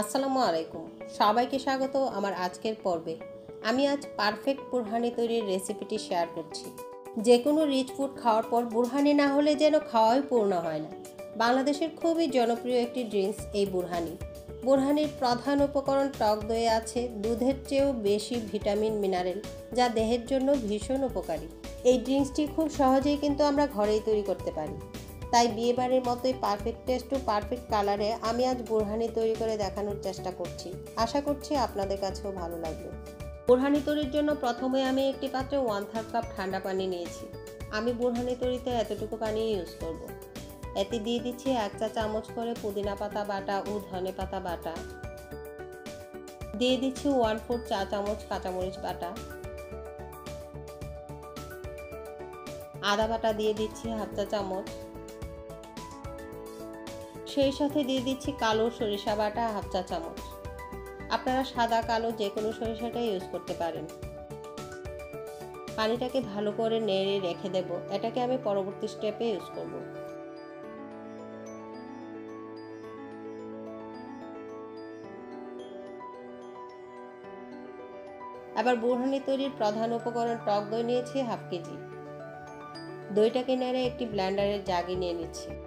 আসসালামু আলাইকুম। সবাইকে স্বাগত আমার আজকের পর্বে। আমি আজ পারফেক্ট বুরহানি তৈরির রেসিপিটি শেয়ার করছি। যে কোনো রিচ ফুড খাওয়ার পর বুরহানি না হলে যেন খাওয়াই পূর্ণ হয় না। বাংলাদেশের খুবই জনপ্রিয় একটি ড্রিঙ্কস এই বুরহানি। বুরহানির প্রধান উপকরণ টক দইয়ে আছে, দুধের চেয়েও বেশি ভিটামিন, মিনারেল, যা দেহের জন্য ভীষণ উপকারী। এই ড্রিঙ্কসটি খুব সহজেই কিন্তু আমরা ঘরেই তৈরি করতে পারি। তাই বিয়েবাড়ির মতোই পারফেক্ট টেস্ট ও পারফেক্ট কালারে আমি আজ বুরহানি তৈরি করে দেখানোর চেষ্টা করছি। আশা করছি আপনাদের কাছেও ভালো লাগবে। বুরহানি তৈরির জন্য প্রথমে আমি একটি পাত্রে ওয়ান থার্ড কাপ ঠান্ডা পানি নিয়েছি। আমি বুরহানি তৈরিতে এতটুকু পানি ইউজ করব। এতে দিয়ে দিচ্ছি এক চা চামচ করে পুদিনা পাতা বাটা ও ধনে পাতা বাটা। দিয়ে দিচ্ছি ওয়ান ফোর চা চামচ কাঁচামরিচ বাটা। আদা বাটা দিয়ে দিচ্ছি হাফ চা চামচ। সেই সাথে দিয়ে দিচ্ছি কালো সরিষা বাটা হাফ চা চামচ। আপনারা সাদা, কালো যে কোনো সরিষাটাই ইউজ করতে পারেন। পানিটাকে ভালো করে নেড়ে রেখে দেব। এটাকে আমি পরবর্তী স্টেপে ইউজ করব। আবার বুরহানি তৈরির প্রধান উপকরণ টক দই নিয়েছি হাফ কেজি। দইটাকে নেড়ে একটি ব্ল্যান্ডারের জাগে নিয়ে নিচ্ছি।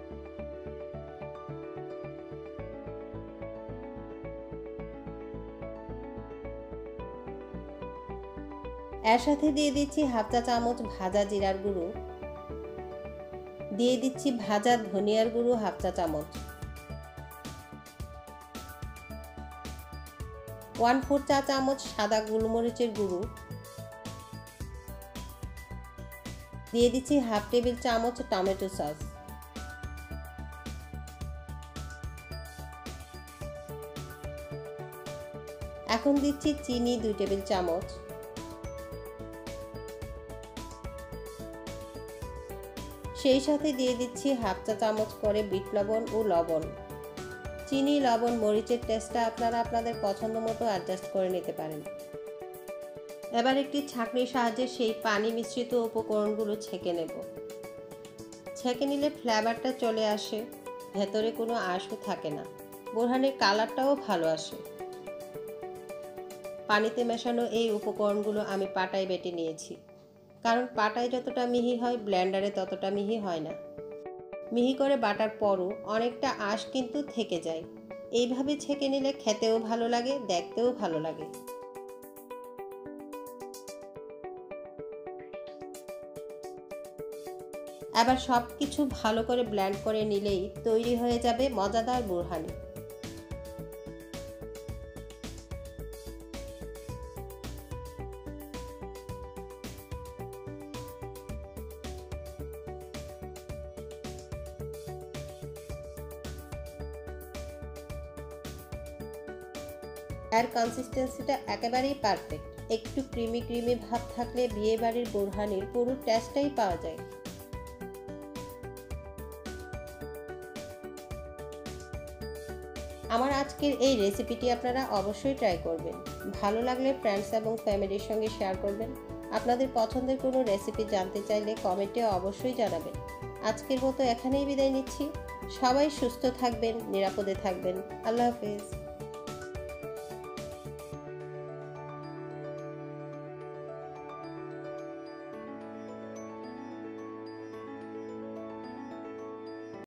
এর সাথে দিয়ে দিচ্ছি হাফ চা চামচ ভাজা জিরার গুঁড়ো। দিয়ে দিচ্ছি ভাজা ধনিয়ার গুঁড়ো হাফ চা চামচ। ওয়ান ফোর চা চামচ সাদা গোলমরিচের গুঁড়ো। দিয়ে দিচ্ছি হাফ টেবিল চামচ টমেটো সস। এখন দিচ্ছি চিনি দুই টেবিল চামচ। সেই সাথে দিয়ে দিচ্ছি হাফ চা চামচ করে বিট লবণ ও লবণ। চিনি, লবণ, মরিচের টেস্টটা আপনারা আপনাদের পছন্দ মতো অ্যাডজাস্ট করে নিতে পারেন। এবার একটি ছাঁকনির সাহায্যে সেই পানি মিশ্রিত উপকরণগুলো ছেঁকে নেব। ছেঁকে নিলে ফ্লেভারটা চলে আসে, ভেতরে কোনো আঁশও থাকে না। বোরহানের কালারটাও ভালো আসে। পানিতে মেশানো এই উপকরণগুলো আমি পাটায় বেটে নিয়েছি। কারণ পাটায় যতটা মিহি হয় ব্ল্যান্ডারে ততটা মিহি হয় না। মিহি করে বাটার পরও অনেকটা আঁশ কিন্তু থেকে যায়। এইভাবে ছেঁকে নিলে খেতেও ভালো লাগে, দেখতেও ভালো লাগে। এবার সব কিছু ভালো করে ব্ল্যান্ড করে নিলেই তৈরি হয়ে যাবে মজাদার বুরহানি এর কনসিস্টেন্সিটা একেবারেই পারফেক্ট একটু ক্রিমি ক্রিমি ভাব থাকলে বিয়ে বাড়ির বোরহানির পুরো টেস্টটাই পাওয়া যায়। আমার আজকের এই রেসিপিটি আপনারা অবশ্যই ট্রাই করবেন। ভালো লাগলে ফ্রেন্ডস এবং ফ্যামিলির সঙ্গে শেয়ার করবেন। আপনাদের পছন্দের কোনো রেসিপি জানতে চাইলে কমেন্টে অবশ্যই জানাবেন। আজকের মতো এখানেই বিদায় নিচ্ছি। সবাই সুস্থ থাকবেন, নিরাপদে থাকবেন। আল্লাহ হাফিজ।